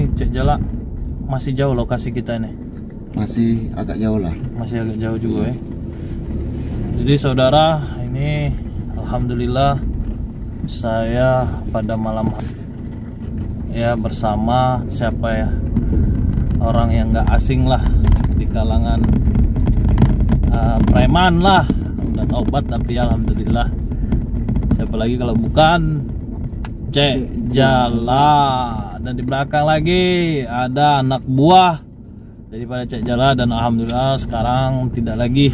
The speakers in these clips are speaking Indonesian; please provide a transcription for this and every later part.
ini Cek Jala masih jauh lokasi kita ini. Masih agak jauh lah. Masih agak jauh juga ya. Jadi saudara, ini alhamdulillah saya pada malam hari ya bersama siapa ya? Orang yang nggak asing lah di kalangan uh, preman lah. Udah taubat tapi alhamdulillah. Siapa lagi kalau bukan? Cek Jala dan di belakang lagi ada anak buah daripada Cek Jala dan alhamdulillah sekarang tidak lagi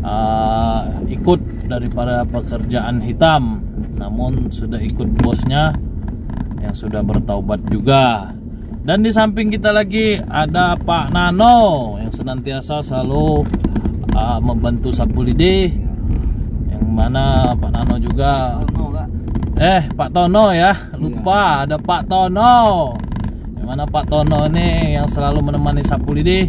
uh, ikut daripada pekerjaan hitam. Namun sudah ikut bosnya yang sudah bertaubat juga. Dan di samping kita lagi ada Pak Nano yang senantiasa selalu uh, membantu sapu lidi. Yang mana Pak Nano juga eh Pak Tono ya lupa ada Pak Tono yang mana Pak Tono ini yang selalu menemani sapu lidi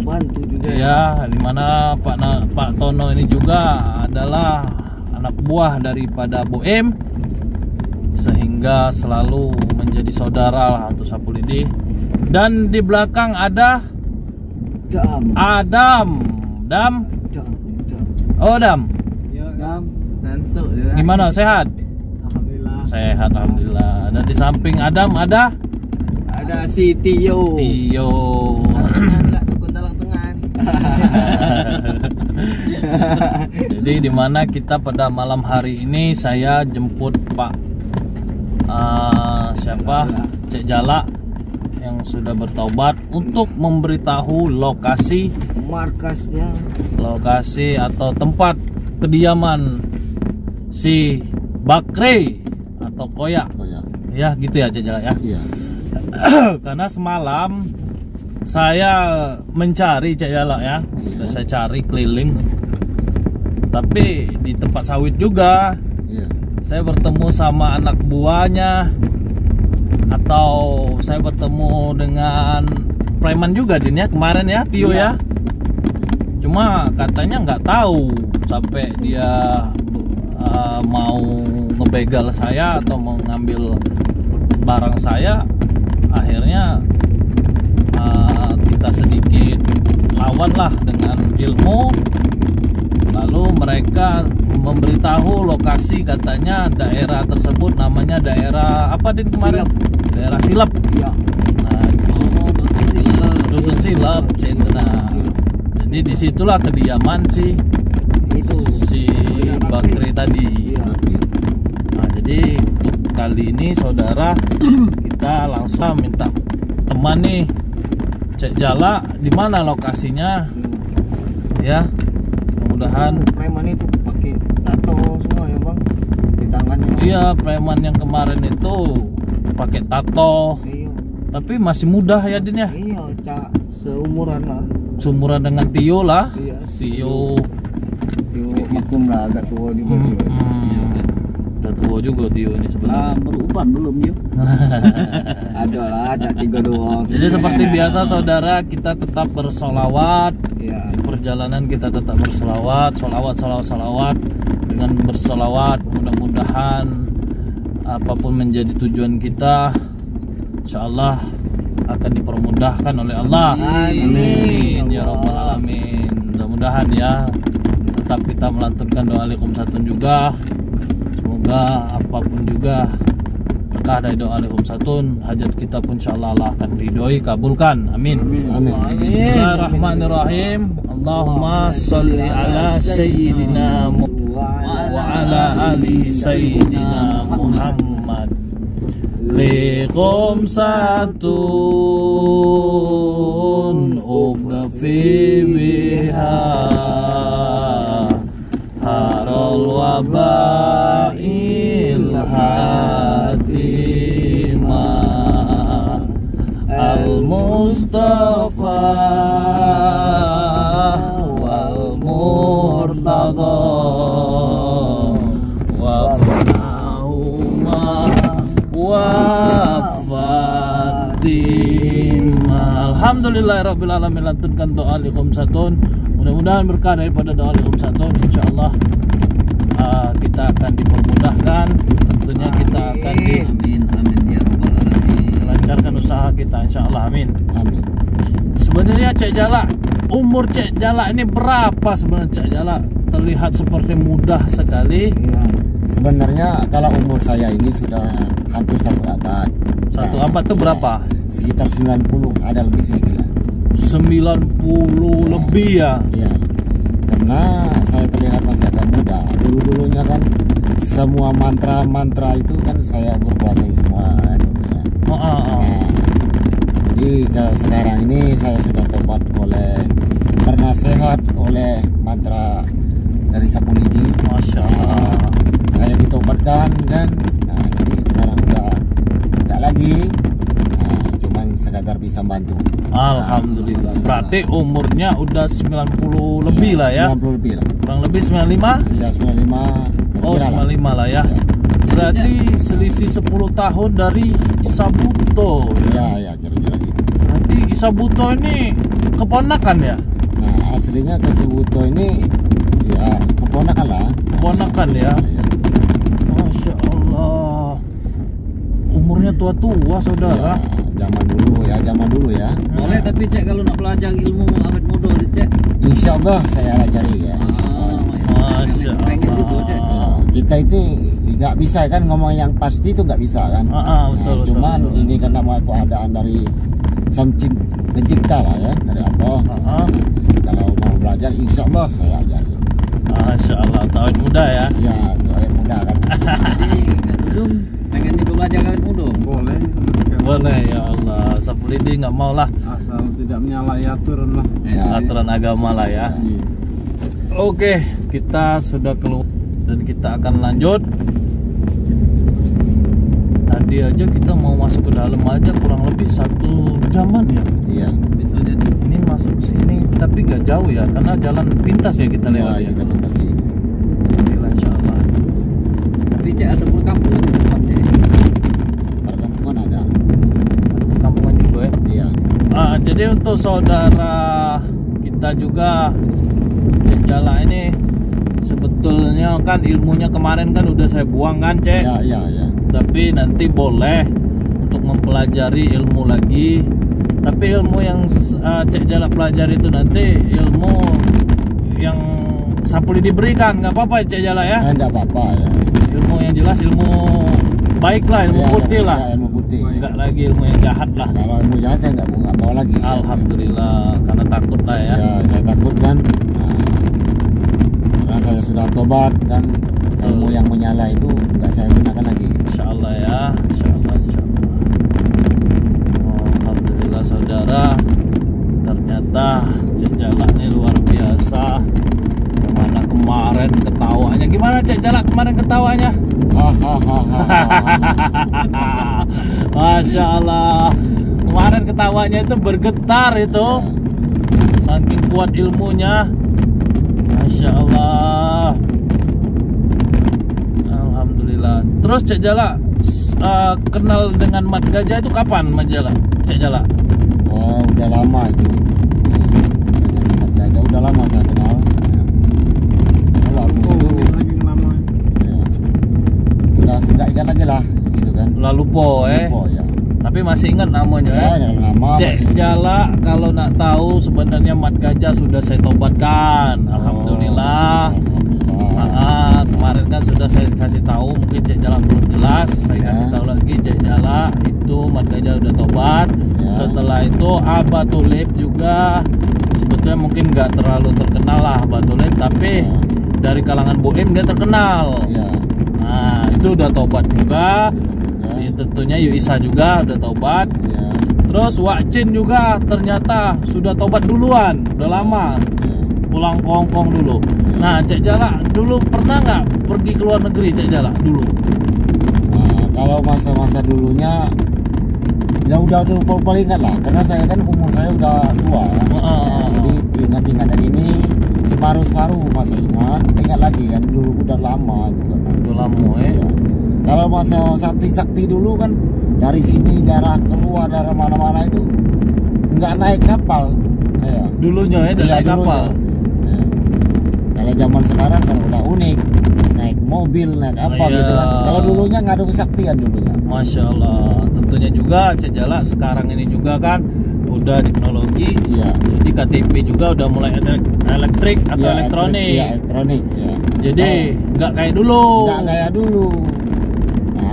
Membantu juga. ya di mana Pak Na- Pak Tono ini juga adalah anak buah daripada Boem sehingga selalu menjadi saudara lah untuk sapu lidi dan di belakang ada Dam. Adam Dam Dam. Dam. oh Dam dia. gimana sehat. Sehat alhamdulillah. Dan di samping Adam ada? Ada si Tio. Tio. Jadi di mana kita pada malam hari ini saya jemput Pak eh, siapa? Cek Jala yang sudah bertobat untuk memberitahu lokasi Markasnya. lokasi atau tempat kediaman si Bakri atau Koya Oh ya. gitu ya Jala ya. Iya. karena semalam saya mencari Jala ya. Sudah saya cari keliling. Tapi di tempat sawit juga. Iya. saya bertemu sama anak buahnya. Atau saya bertemu dengan preman juga Din ya kemarin ya Tio ya. Cuma katanya nggak tahu sampai dia uh, mau ngebegal saya atau mau ngambil barang saya akhirnya uh, kita sedikit lawan lah dengan ilmu lalu mereka memberitahu lokasi katanya daerah tersebut namanya daerah apa din kemarin daerah silap Iya. nah gitu. dusun silap Cendana jadi di situlah kediaman si Itu. si Bakri tadi Iya. Jadi kali ini saudara kita langsung minta teman nih cek jala di mana lokasinya ya mudah-mudahan preman itu pakai tato semua ya bang di tangannya. iya preman yang kemarin itu pakai tato Iya. tapi masih muda ya Din ya Iya, cak seumuran lah. sumuran dengan Tio lah Iya. Tio Tio maklum lah agak tua di hmm, hmm. Tua juga Tio ini sebenarnya beruban belum yuk? Ada lah, cak tiga doang. jadi seperti biasa saudara kita tetap bersolawat Iya. di perjalanan kita tetap bersolawat solawat solawat solawat dengan bersolawat mudah-mudahan apa pun menjadi tujuan kita insya Allah akan dipermudahkan oleh Allah Amin. ya rabbal alamin mudah-mudahan ya tetap kita melantunkan doa alaikum satun juga semoga apa pun juga berkah dari doa alaikum satun hajat kita pun insya Allah akan ridhoi kabulkan amin Amin. Bismillahirrahmanirrahim. Allahumma salli ala sayyidina Muhammad wa ala ali sayyidina Muhammad. Liqom satun ugfi biha harol wabail hatimah Al-Mustafa wal Murtada wa Nahuma wa Fatimah Alhamdulillah Alamin lantunkan doa likum satun mudah-mudahan berkah daripada doa likum satun insyaallah uh, kita akan dipermudahkan tentunya kita akan di Amin. Amin ya lancarkan usaha kita insya Allah amin Amin. sebenarnya Cek Jala umur Cek Jala ini berapa sebenarnya Cek Jala terlihat seperti mudah sekali Iya. Sebenarnya kalau umur saya ini sudah hampir satu abad. satu Nah, abad itu berapa Sekitar 90 ada lebih sedikit lah. 90 lebih ya Iya. Karena saya terlihat masih agak muda. Dulu-dulunya kan semua mantra-mantra itu kan saya berkuasai semua dulunya. oh, oh, oh. Nah, jadi kalau sekarang ini saya sudah tobat oleh pernah sehat oleh mantra dari Sapulidi. Masya Nah, Allah saya ditobatkan kan. Nah, jadi sekarang udah enggak lagi. Sekadar bisa bantu. Alhamdulillah berarti umurnya udah 90 lebih lah ya 90 lebih lah. kurang lebih 95 Ya 95. Oh kira-kira lah. 95 lah ya Berarti selisih 10 tahun dari Isabuto Ya, ya kira-kira gitu. Berarti Isabuto ini keponakan ya? Nah, aslinya Kesubuto ini ya keponakan lah. Keponakan ya? Ya, Masya Allah Umurnya tua-tua saudara ya, zaman dulu ya, zaman dulu ya. Boleh tapi cek kalau nak belajar ilmu awet muda ni cek. Insya Allah saya ajari ya. Ah, Masya. Allah Nah, kita itu nggak bisa kan ngomong yang pasti itu nggak bisa kan. Ah, ah, Nah, betul, betul, cuman betul. ini karena mau keadaan dari sang cip- pencipta lah ya dari Allah. Ah, ah. Kalau mau belajar insya Allah saya ajari. Masya Allah Tahun muda ya Ya ayat muda kan. Jadi Dudung pengen juga belajar awet muda. boleh Boleh ya Allah Sapulidi nggak mau lah asal tidak menyalahi aturan lah Ya. Aturan agama lah ya Iya. Oke kita sudah keluar Dan kita akan lanjut Tadi aja kita mau masuk ke dalam aja kurang lebih satu jaman ya Iya. Bisa jadi. Ini masuk sini tapi gak jauh ya Karena jalan pintas ya kita Ya, lewat ya kita batasi. Alhamdulillah, insya Allah. Tapi cek ada. Perkampungan ada. Kampungan juga ya Iya. Ah, jadi untuk saudara kita juga Jala ini sebetulnya kan ilmunya kemarin kan udah saya buang kan Cek? Ya, ya, ya. tapi nanti boleh untuk mempelajari ilmu lagi. Tapi ilmu yang uh, Cek Jala pelajari itu nanti ilmu yang Sapuli diberikan. Nggak apa-apa Cek Jala ya? Eh, nggak apa-apa ya. ilmu yang jelas ilmu baik lah ilmu Ya, putih ya, lah. ya, ilmu putih. nggak lagi ilmu yang jahat lah Kalau ilmu jahat saya nggak mau mau lagi. Alhamdulillah karena takut lah ya. Ya, saya takut kan. Nah, karena saya sudah tobat kan ilmu Betul. yang menyala itu nggak saya gunakan lagi. Insya Allah ya, Insya Allah, Insya Allah. Oh, Alhamdulillah saudara, ternyata Cek Jala ini luar biasa. Yang mana kemarin ketawanya, gimana Cek Jala kemarin ketawanya? Masya Allah, kemarin ketawanya itu bergetar itu, saking kuat ilmunya. Masya Allah. Alhamdulillah. Terus Cek Jala uh, kenal dengan Mat Gajah itu kapan Mat Jala? Cek Jala. Oh, udah lama itu. Dengan Mat Gajah udah lama saya kenal. Ya. Karena waktu oh itu ini lagi lama ya, udah nggak ingat lagi lah, gitu kan. Lalu po eh. Lupa, ya. Tapi masih ingat namanya Ya, ya. nama Cek Jala kalau nak tahu sebenarnya Mat Gajah sudah saya tobatkan. Oh, Alhamdulillah. Alhamdulillah. Ah, kemarin kan sudah saya kasih tahu mungkin Cek Jala belum jelas. Saya Ya. kasih tahu lagi Cek Jala itu Mat Gajah udah tobat. Ya. Setelah itu Abah Tulip juga sebetulnya mungkin nggak terlalu terkenal lah Abah Tulip, tapi Ya. dari kalangan bohem dia terkenal. Ya. Nah, itu udah tobat juga. Ya. Ya, tentunya Yuisa juga udah tobat. Ya. Terus Wakcin juga ternyata sudah tobat duluan, udah lama Ya. pulang ke Hongkong dulu. Nah, Cek Jala dulu pernah nggak pergi ke luar negeri Cek Jala dulu? Nah, kalau masa-masa dulunya ya udah udah paling paling ingat lah karena saya kan umur saya udah tua ya. Ah, ah. jadi ingat-ingat dari ini separuh-separuh masih ingat ingat lagi kan dulu udah lama juga kan. Udah lama eh. Iya. Kalau masa sakti-sakti dulu kan dari sini daerah keluar daerah mana-mana itu nggak naik kapal. Ya Dulunya ya dari Iya, naik dulunya. kapal. Ya. kalau zaman sekarang kan udah unik naik mobil naik apa Iya. gitu kan. Kalau dulunya nggak ada kesaktian dulunya. Masya Allah. Tentunya juga Cek Jala sekarang ini juga kan udah teknologi. Iya. Jadi KTP juga udah mulai elek- elektrik atau Iya, elektronik. iya elektronik ya jadi nggak kayak dulu. Nggak kayak dulu. nah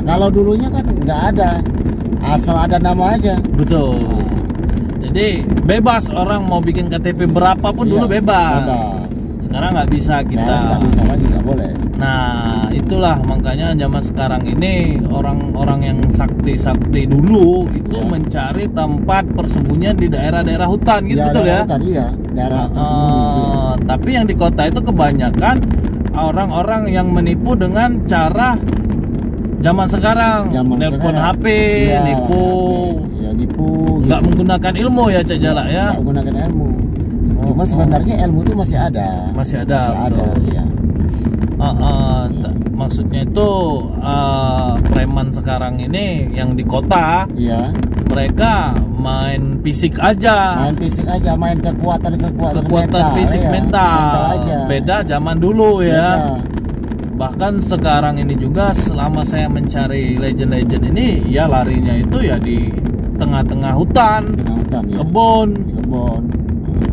kalau dulunya kan nggak ada asal ada nama aja betul jadi bebas orang mau bikin KTP berapapun dulu Iya, bebas bebas. sekarang nggak bisa kita nggak bisa lagi nggak boleh Nah, itulah makanya zaman sekarang ini orang-orang yang sakti-sakti dulu itu Ya. mencari tempat persembunyian di daerah-daerah hutan gitu Iya, betul ya. daerah hutan, iya daerah tersembunyi iya. Eh, tapi yang di kota itu kebanyakan orang-orang yang menipu dengan cara zaman sekarang, Zaman nelpon sekarang. HP, Iya, nipu, HP. ya nipu nggak gitu. menggunakan ilmu ya Cak Jala ya. nggak menggunakan ilmu Oh, Cuma oh. sebenarnya ilmu itu masih ada Masih ada, masih ada betul. iya. Uh, uh, t- maksudnya itu uh, preman sekarang ini yang di kota iya mereka main fisik aja main fisik aja main kekuatan kekuatan, kekuatan mental, fisik iya. mental, aja beda zaman dulu ya Beda. Bahkan sekarang ini juga selama saya mencari legend-legend ini ya larinya itu ya di tengah-tengah hutan Tengah hutan ya kebun Di kebun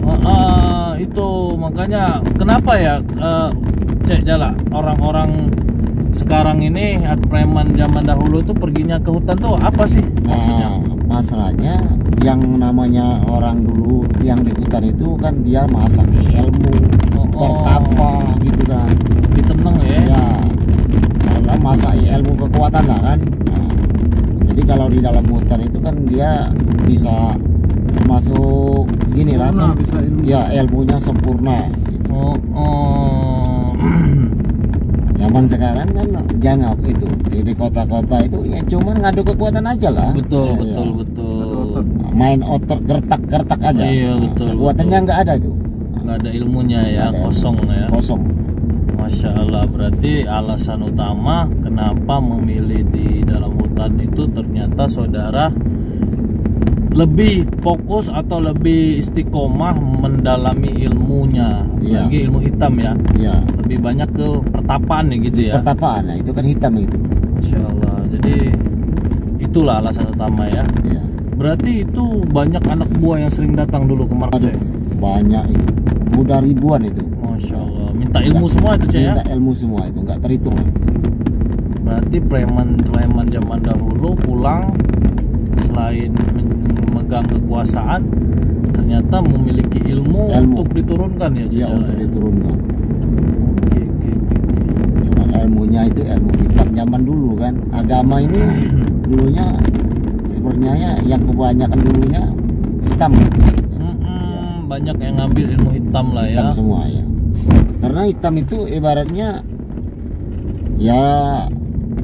Uh, uh, itu makanya kenapa ya uh, cek jala orang-orang sekarang ini at preman zaman dahulu tuh perginya ke hutan tuh apa sih maksudnya? Nah, masalahnya yang namanya orang dulu yang di hutan itu kan dia masak ilmu, Oh, oh. bertapa gitu kan. Lebih tenang ya. Ya, karena masak ilmu kekuatan lah kan. Nah, jadi kalau di dalam hutan itu kan dia bisa masuk gini lah kan. bisa ilmu. Ya, ilmunya sempurna. Gitu. Oh, oh. Zaman sekarang kan jangan itu di, di kota-kota itu ya cuman ngadu kekuatan aja lah. betul, Ya, betul, ya. betul. main otot gertak-gertak aja. Iya, Nah, betul, Kekuatannya nggak ada tuh. Nggak ada ilmunya ya, ada. kosong ya. Kosong. Masya Allah berarti alasan utama kenapa memilih di dalam hutan itu ternyata saudara lebih fokus atau lebih istiqomah mendalami ilmunya Iya. lagi ilmu hitam ya Ya. lebih banyak ke pertapaan nih gitu ya Pertapaan, nah itu kan hitam itu. Masya Allah jadi itulah alasan utama ya Ya. berarti itu banyak anak buah yang sering datang dulu ke market Aduh, banyak itu. Udah ribuan itu. Masya Allah minta ilmu semua itu Cek ya Minta ilmu semua itu nggak terhitung. Berarti preman-preman zaman dahulu pulang selain memegang kekuasaan ternyata memiliki ilmu, Ilmu. untuk diturunkan ya. Iya Cik, untuk ya? diturunkan. Oke, oke, oke. Cuma ilmunya itu ilmu hitam zaman dulu kan. Agama ini dulunya sebenarnya yang kebanyakan dulunya hitam. Mm-mm, banyak yang ngambil ilmu hitam lah ya. hitam semua ya karena hitam itu ibaratnya ya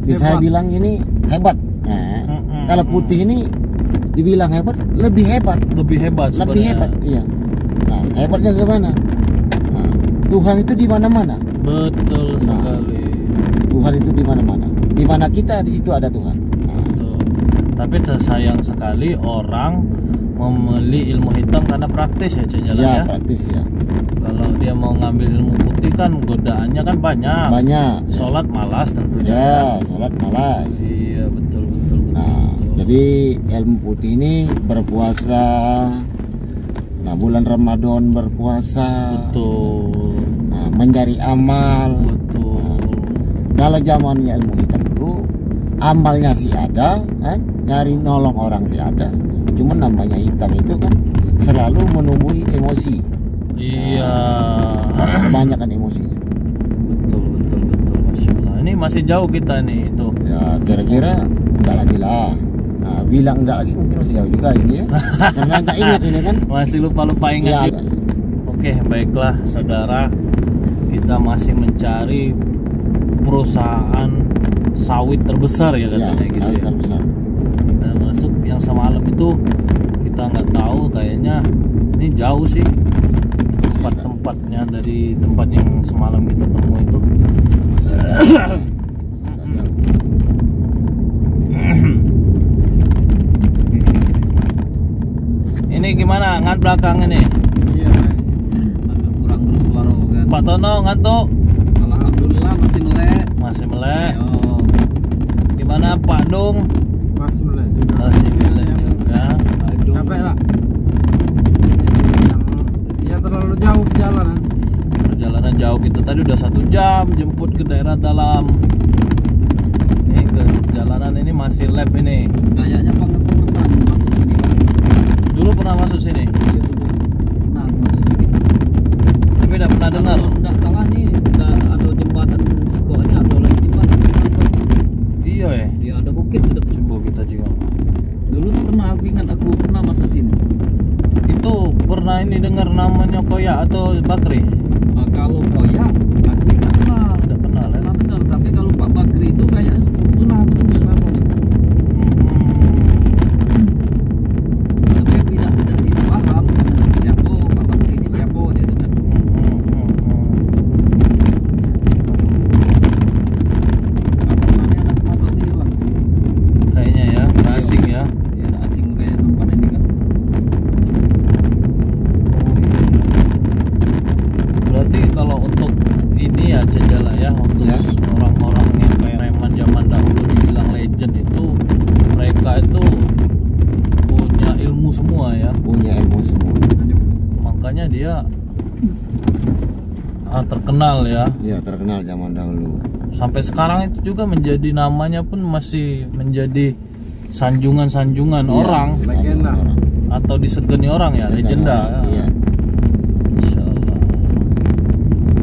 bisa Hebat. bilang ini hebat nah Mm-mm. kalau putih ini dibilang hebat lebih hebat Lebih hebat lebih sebenarnya. hebat iya nah hebatnya gimana Nah, Tuhan itu di mana-mana Betul Nah. sekali. Tuhan itu di mana-mana di mana kita di situ ada Tuhan nah, Betul. Tapi tersayang sekali orang memilih ilmu hitam karena praktis ya Cik Jala ya ya. praktis ya Kalau dia mau ngambil ilmu putih kan godaannya kan banyak. banyak Sholat malas tentunya. ya sholat malas Iya betul betul betul. Nah, betul. jadi ilmu putih ini berpuasa. Nah, bulan Ramadan berpuasa. betul Nah, mencari amal. betul. Kalau zamannya ilmu hitam dulu, amalnya sih ada, kan? Nyari nolong orang sih ada. Cuman namanya hitam itu kan selalu menumbuhi emosi. Iya. Kebanyakan emosinya. betul betul betul. Masya Allah. Ini masih jauh kita nih itu. Ya, kira-kira enggak lagi lah. Nah, bilang enggak lagi mungkin masih jauh juga ini ya. Karena enggak ingat ini kan. Masih lupa lupa Ya, ingat. juga. Oke baiklah saudara. Kita masih mencari perusahaan sawit terbesar ya ya, katanya gitu sawit ya. terbesar. Yang semalam itu kita nggak tahu kayaknya ini jauh sih tempat-tempatnya dari tempat yang semalam kita temu itu. Ini gimana ngan belakang ini? Iya. agak kurang bersuara kan Pak Tono ngantuk? alhamdulillah masih melek Masih melek. Gimana Pak Dong? Masih juga. Capek lah. Yang ya terlalu jauh perjalanan. Perjalanan jauh kita tadi udah satu jam jemput ke daerah dalam. Ini ke jalanan ini masih lab ini. Kayaknya Ketum pernah masuk sini. Dulu pernah masuk sini, Iya, dulu pernah masuk sini. tapi tidak pernah dengar. Kalau nggak salah nih, udah ada jembatan Sikoknya atau lagi jembatan. Iya ya. Dia ada bukit di depan. Coba kita juga. Dulu tuh pernah aku ingat aku pernah masuk sini. Itu pernah ini dengar namanya Koya atau Bakri? Nah, kalau Koya, aku nggak kenal. Tidak kenal ya. Pernah dengar, tapi kalau Pak Bakri itu kayaknya pernah aku dengar namanya. Hmm. Tapi aku tidak tidak tidak paham siapa Pak Bakri ini siapa dia itu kan. Hmm, hmm, hmm, hmm. Apa namanya ada masuk sini Pak? Kayaknya ya, nggak asing ya. Ya ada asing kayak tempat ini kan. Berarti kalau untuk ini ya Jajala ya untuk Ya. orang-orang yang kayak Reman zaman dahulu dibilang legend itu mereka itu punya ilmu semua ya. punya ilmu semua Makanya dia ah, terkenal ya. ya terkenal zaman dahulu Sampai sekarang itu juga menjadi namanya pun masih menjadi sanjungan-sanjungan Iya, orang Legenda. orang. atau disegani orang ya, Segala legenda. orang, iya Insya Allah.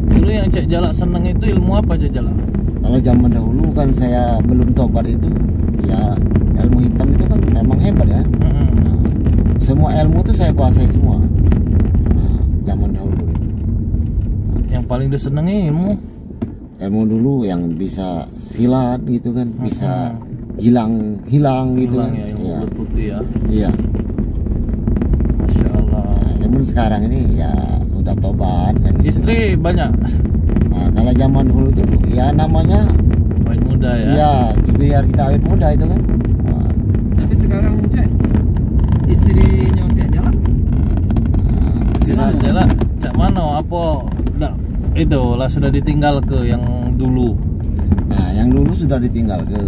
Dulu yang Cek Jalak seneng itu ilmu apa Cek Jalak? kalau zaman dahulu kan saya belum tobat itu ya ilmu hitam itu kan memang hebat ya Mm-mm. Nah, semua ilmu itu saya kuasai semua nah, zaman dahulu itu Yang paling disenangi ilmu ilmu dulu yang bisa silat gitu kan bisa hilang hilang gitu hilang kan ya ilmu Iya. ulet putih ya. iya Masya Allah. nah, namun sekarang ini ya udah tobat kan gitu. Istri banyak, nah kalau zaman dulu tuh ya namanya baik muda ya. ya biar kita awet muda itu kan Nah, Tapi sekarang cek istrinya cek jalan. nah, silat- Jalak, Cek mana? Apa? Itu lah sudah ditinggal ke yang dulu. Nah, yang dulu sudah ditinggal ke.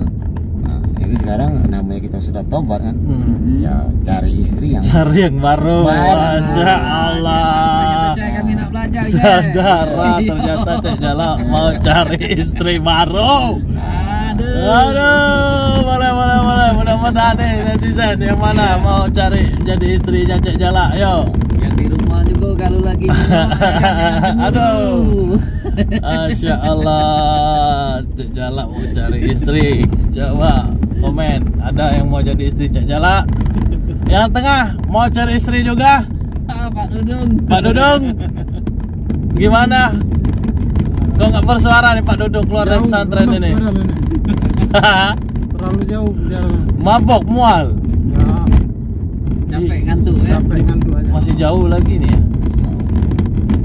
Nah, jadi sekarang namanya kita sudah tobat kan. Hmm. Ya cari istri yang Cari yang baru. Baru. Masya Allah. Belajar. Saudara ternyata Cek Jalak mau cari istri baru. Aduh. Aduh, boleh boleh boleh. Mudah-mudahan nih netizen yang mana mau cari jadi istrinya Cek Jalak, yo. Kalau lagi Aduh. Masya Allah, Cek Jalak mau cari istri. Coba komen, ada yang mau jadi istri Cek Jalak? Yang tengah mau cari istri juga? Ah, Pak Dudung. Pak Dudung, gimana? Kok nggak bersuara nih Pak Dudung keluar dari pesantren ini? Terlalu jauh perjalanan. Mabok mual, Ya, Capek ngantuk ya. sampai ngantuk aja. masih jauh lagi nih ya?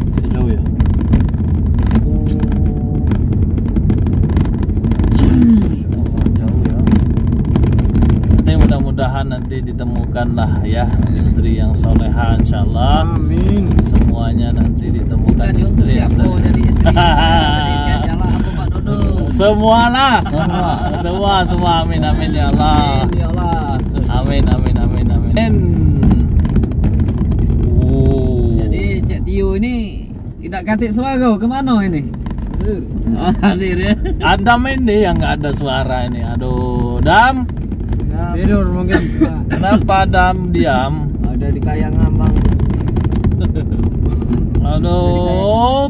Masih jauh ya? Masya Allah, jauh ya. Nanti mudah-mudahan nanti ditemukan lah ya istri yang soleha insya Allah Amin. semuanya nanti ditemukan Bukan untuk istri yang jadi istri. Semua lah. Semua. semua, semua. Amin, amin ya Allah. Amin, ya Allah. Amin, amin, amin, amin. Amin. Oh. Jadi Cek Tio ini tidak katik suara ke mana ini? Hadir ya. Adam ini yang nggak ada suara ini. Aduh, Dam. Tidur mungkin. Kenapa Dam diam? ada di kayangan bang. Aduh.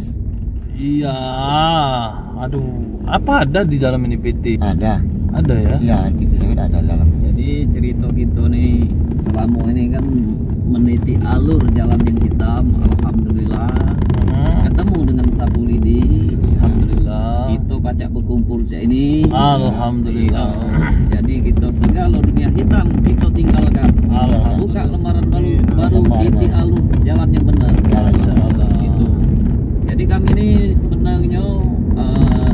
Iya. Aduh. Apa ada di dalam ini PT? Ada. Ada ya? Ya kita saya ada dalam. Jadi cerita kita nih selama ini kan meniti alur jalan yang hitam. Alhamdulillah Hmm. ketemu dengan sapu lidi. Alhamdulillah. Itu pacak berkumpul sejak ini. Alhamdulillah. Iya. Jadi kita segala dunia hitam kita tinggalkan. Buka lembaran baru, baru iti alur jalan yang benar. Masya Allah. Gitu. Jadi kami ini sebenarnya eh,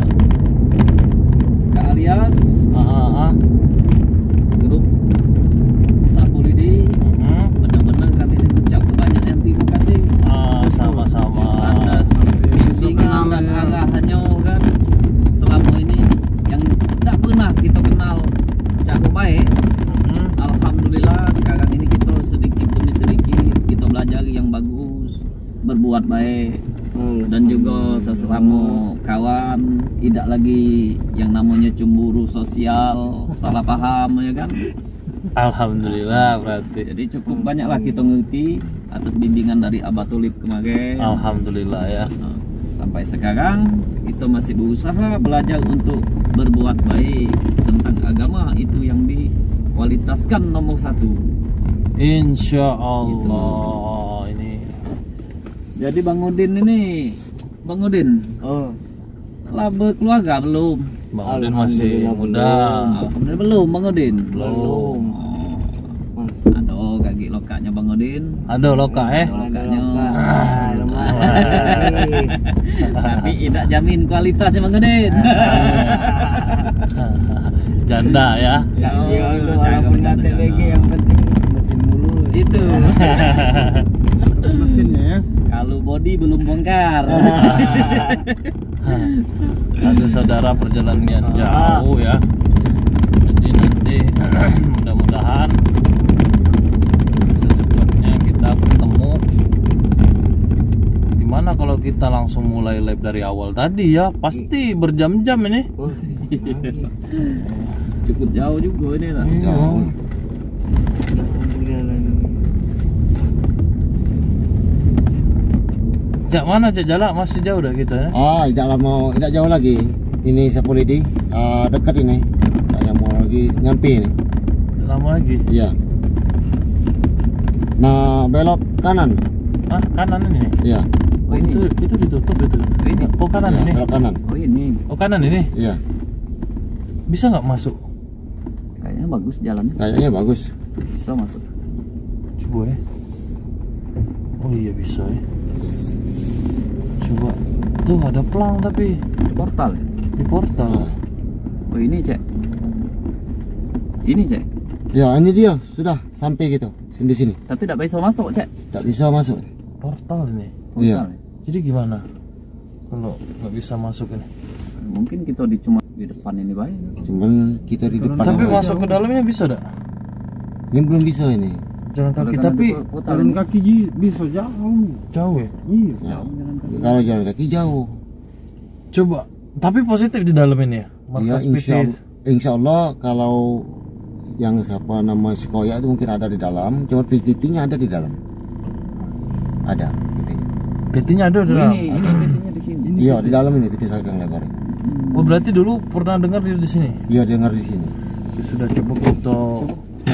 Kak alias Ah, ah, ah. grup sapu lidi Hmm. benar-benar kami ini ucapkan banyak yang terima kasih Ah, sama-sama. atas bimbingan dan arahannya kan selama ini berbuat baik Hmm. dan juga sesama kawan tidak lagi yang namanya cemburu sosial salah paham ya kan? Alhamdulillah berarti. jadi cukup banyaklah kita ngerti atas bimbingan dari Abah Tulip kemarin. Alhamdulillah ya. Nah, sampai sekarang kita masih berusaha belajar untuk berbuat baik tentang agama itu yang dikualitaskan nomor satu. Insya Allah ini. Jadi Bang Udin ini Bang Udin Oh, telah berkeluarga belum Bang Udin masih muda. Alhamdulillah belum Bang Udin Belum. Oh, Mas. aduh kaki lokaknya Bang Udin Ada loka eh. lokaknya Ah, tapi tidak jamin kualitasnya Bang Udin Janda ya. Itu walaupun nggak TBG yang penting mesin mulus. itu kalau body belum bongkar Aduh saudara perjalanan jauh ya. Jadi nanti mudah-mudahan secepatnya kita bertemu. Gimana kalau kita langsung mulai live dari awal tadi ya? Pasti berjam-jam ini. Oh, cukup jauh juga ini lah jauh. Jalan. Cak mana cak jalan masih jauh dah kita ya. Ah, tidak lama, tidak jauh lagi. Ini Sapulidi, ah, dekat ini. Tidak mau lagi nyampe ini. Lama lagi. Iya. Nah, belok kanan. Ah kanan ini. Iya. oh ini Itu itu ditutup itu. Oh, ini. Oh kanan Iya, ini. belok kanan. oh ini Oh kanan ini. Iya. Bisa nggak masuk? kayaknya bagus jalannya Kayaknya bagus. bisa masuk Coba ya. Oh iya bisa ya. Coba. Tuh ada pelang tapi portal ya? di portal. oh ini cek ini cek Ya, ini dia sudah sampai gitu. Di sini. tapi tidak bisa masuk cek Tidak bisa masuk. Portal ini. Iya. Portal ya? Jadi gimana? Kalau nggak bisa masuk ini. mungkin kita di cuma di depan ini baik Cuman kita di depan. Tapi masuk ke dalamnya bisa dak? Ini belum bisa ini. Jalan kaki Oleh tapi jalan kaki ji- bisa jauh jauh ya. iya Ya. jauh jalan kaki Kalau jalan kaki jauh. Coba. Tapi positif di dalam ini ya. Iya, Markas insya, PT. insya Allah kalau yang siapa nama Sekoya itu mungkin ada di dalam, cuma PTT-nya ada di dalam. Ada PT-nya. PT-nya ada di dalam. ini ini pintunya di sini Iya, di dalam ini PT Sagang lebar. Oh berarti dulu pernah dengar di, sini. Iya, dengar di sini. Ya sudah coba kita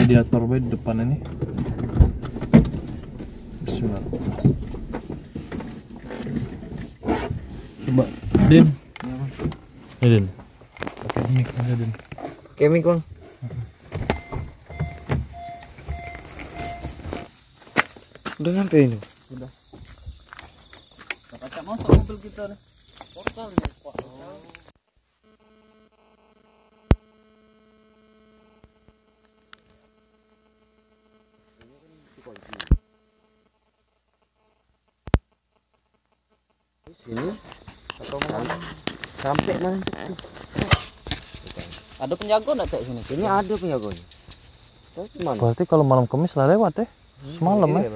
mediator bay di depan ini. Bismillah. Coba Din. Ya Din. Pakai mic aja Din. Kemik, Bang. Udah nyampe ini. kaca masuk mobil kita nih portal ini Pak. Sini atau mana? Sampai mana? ada penjaga nggak cek sini Ini ada mana? Berarti kalau malam Kamis lah lewat ya. Semalam ya.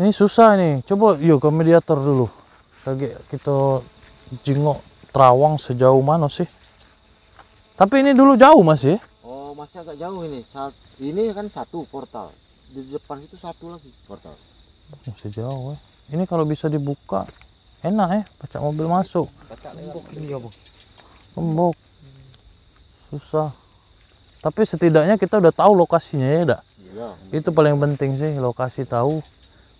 Ini susah ini. Coba yuk ke mediator dulu. Kayak kita jengok terawang sejauh mana sih? Tapi ini dulu jauh Mas ya. Oh, masih agak jauh ini. Saat ini kan satu portal. Di depan itu satu lagi portal. Masih jauh ya. Ini kalau bisa dibuka enak ya, pecah mobil masuk. Tembok ini ya, Bang. Gembok. Susah. Tapi setidaknya kita udah tahu lokasinya ya, dak. Iya. Itu paling penting sih, lokasi tahu.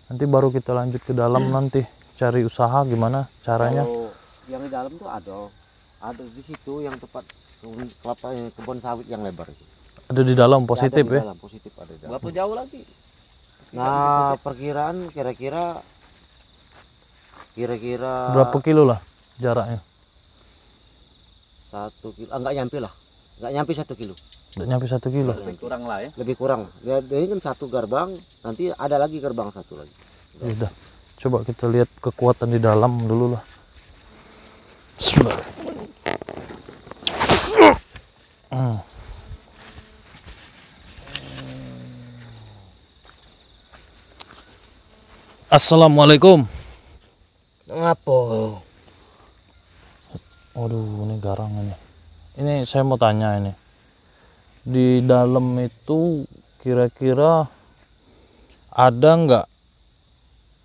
Nanti baru kita lanjut ke dalam nanti cari usaha gimana caranya. Kalau yang di dalam tuh ada. Ada di situ yang tempat kebun kelapa yang kebun sawit yang lebar itu. Ada di dalam positif Ada di ya. Dalam, positif ada di dalam. berapa jauh lagi Nah, perkiraan kira-kira kira-kira Berapa kilo lah jaraknya? satu kilo ah, nggak nyampe lah nggak nyampe satu kilo Nggak nyampe satu kilo. lebih kurang lah ya lebih kurang ya ini kan satu gerbang nanti ada lagi gerbang satu lagi Ya Udah. Coba kita lihat kekuatan di dalam dulu lah. Bismillah. Hmm. Assalamualaikum. Ngapa? Waduh, ini garang ini. Ini saya mau tanya ini. Di dalam itu kira-kira ada nggak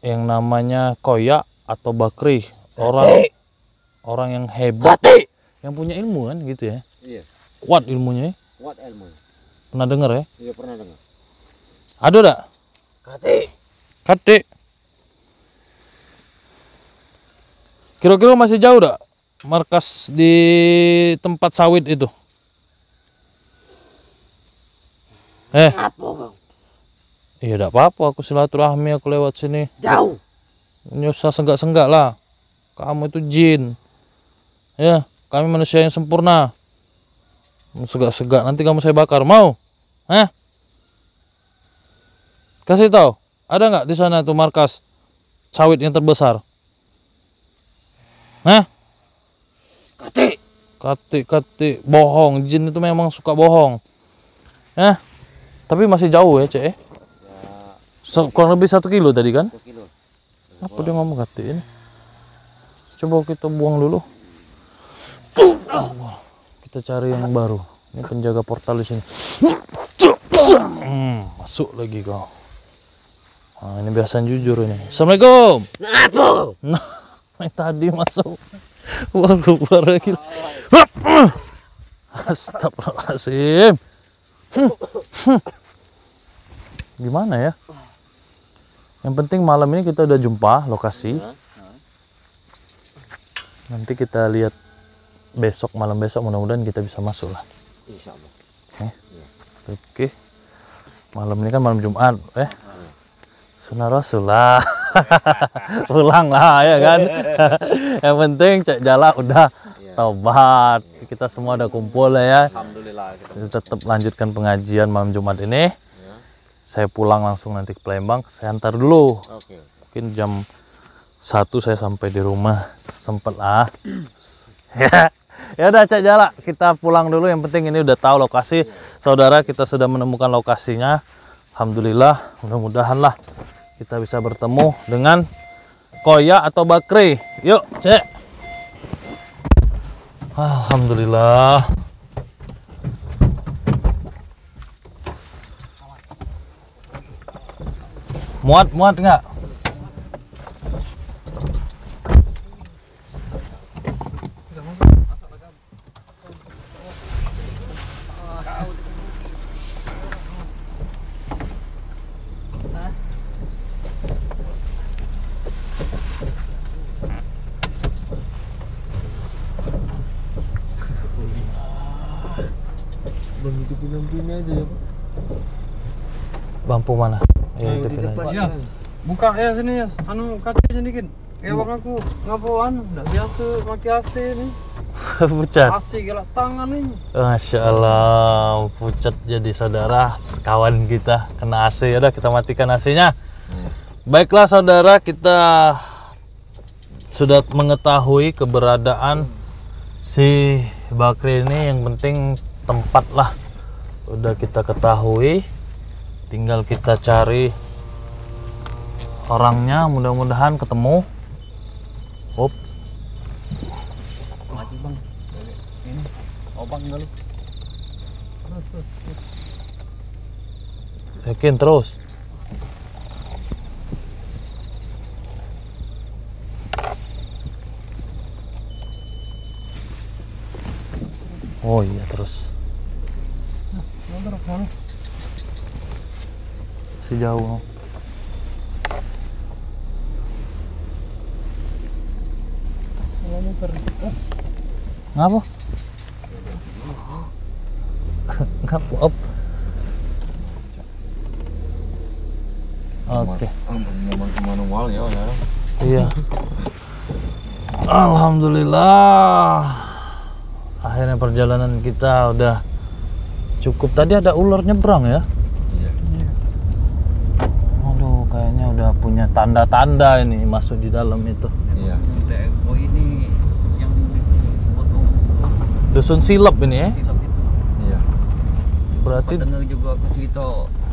yang namanya koyak atau bakri orang orang yang hebat yang punya ilmu kan gitu ya Iya. kuat ilmunya ya? Kuat ilmu. pernah dengar ya Iya pernah dengar. ada enggak Kate. kate kira-kira masih jauh enggak markas di tempat sawit itu eh Apa kau? iya enggak apa-apa aku silaturahmi aku lewat sini Jauh. nyusah senggak-senggak lah kamu itu jin ya kami manusia yang sempurna segak-segak nanti kamu saya bakar mau Hah? kasih tahu ada nggak di sana tuh markas sawit yang terbesar Hah? Kate. Kati kati bohong jin itu memang suka bohong Hah? tapi masih jauh ya cek ya? Kurang lebih satu kilo tadi kan Satu kilo. apa dia ngomong kati ini coba kita buang dulu Allah. kita cari yang baru. Ini penjaga portal di sini. Hmm, masuk lagi kau. Nah, ini biasa jujur ini. Assalamualaikum. Kau? nah tadi masuk. Wah keluar lagi. Astagfirullahaladzim. Hmm, hmm. gimana ya? Yang penting malam ini kita udah jumpa lokasi. Nanti kita lihat besok malam besok mudah-mudahan kita bisa masuk lah. Insya Allah. oke. Malam ini kan malam Jumat eh. Sunnah Rasul lah pulang lah ya kan? Yang penting cek jala udah taubat. Kita semua udah kumpul lah ya. Alhamdulillah. tetap lanjutkan pengajian malam Jumat ini. Saya pulang langsung nanti ke Palembang saya antar dulu. Oke. mungkin jam satu saya sampai di rumah sempet lah. Ya ya udah cek jala kita pulang dulu. Yang penting ini udah tahu lokasi. Saudara kita sudah menemukan lokasinya. Alhamdulillah mudah-mudahan lah kita bisa bertemu dengan koya atau bakri. Yuk cek. Alhamdulillah. Muat muat nggak Hidupin lampunya aja ya Pak. Lampu mana? Ya, Yang itu di depan ya. Buka ya sini ya. Anu kaca sedikit. Ya bang aku ngapa anu udah biasa pakai AC nih. Pucat. AC gelak tangan nih. Masya Allah, pucat jadi saudara, kawan kita kena AC. Ya udah kita matikan AC-nya. Baiklah saudara, kita sudah mengetahui keberadaan si Bakri ini. Yang penting tempat lah, udah kita ketahui. Tinggal kita cari orangnya, mudah-mudahan ketemu. Up. Mati bang. Ini obang kali. Yakin terus. Oh iya terus. Sejauh. Ngapa? Ngapa? Op. Oke. Manual ya. Iya. Alhamdulillah. Akhirnya perjalanan kita udah cukup. Tadi ada ular nyebrang ya? Iya. Aduh kayaknya udah punya tanda-tanda ini masuk di dalam itu. Iya. Oh ini yang dusun silap ini ya? Silap itu. Iya. Berarti dengar juga aku cerita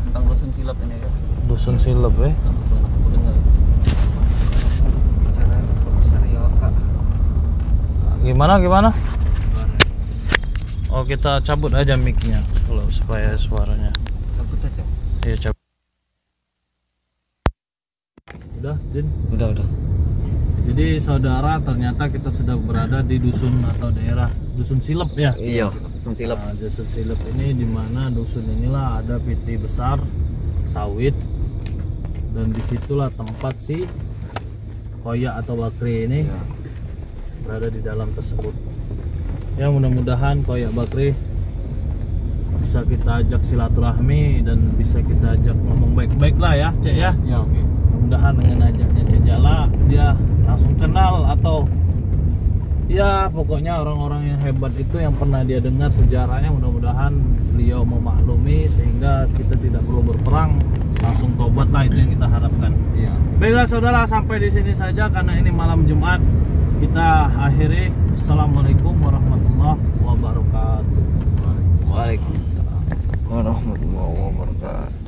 tentang dusun silap ini ya. Dusun silap ya eh? gimana gimana? Oh kita cabut aja micnya kalau supaya suaranya. Takut aja. Iya cabut. Udah, Jin. Udah udah. Jadi saudara ternyata kita sudah berada di dusun atau daerah dusun Silep ya. Iya, langsung silap. Nah, dusun Silep ini di mana dusun inilah ada PT besar sawit dan di situlah tempat si koyak atau bakri ini Iya. berada di dalam tersebut. Ya mudah-mudahan koyak bakri bisa kita ajak silaturahmi dan bisa kita ajak ngomong baik-baik lah ya, Cek ya. Ya oke. Mudah-mudahan dengan ajaknya Cek Jala dia langsung kenal atau ya pokoknya orang-orang yang hebat itu yang pernah dia dengar sejarahnya mudah-mudahan beliau memaklumi sehingga kita tidak perlu berperang langsung tobat lah itu yang kita harapkan. Iya. Baiklah saudara sampai di sini saja karena ini malam Jumat kita akhiri. Assalamualaikum warahmatullahi wabarakatuh warahmatullahi wabarakatuh.